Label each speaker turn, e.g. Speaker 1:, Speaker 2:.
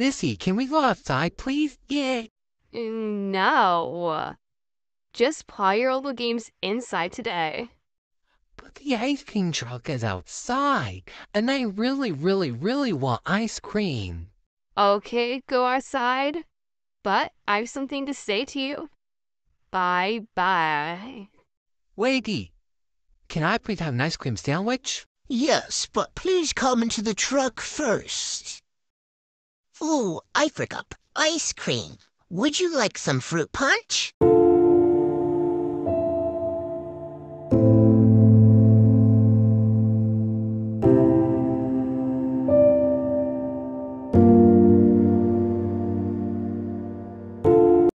Speaker 1: Lissy, can we go outside, please? Yeah.
Speaker 2: No. Just play your little games inside today.
Speaker 1: But the ice cream truck is outside, and I really, really, really want ice cream.
Speaker 2: Okay, go outside. But I have something to say to you. Bye bye.
Speaker 1: Waity, can I please have an ice cream sandwich?
Speaker 3: Yes, but please come into the truck first. Ooh, I forgot. Ice cream. Would you like some fruit punch?